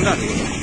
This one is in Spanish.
Bernardo.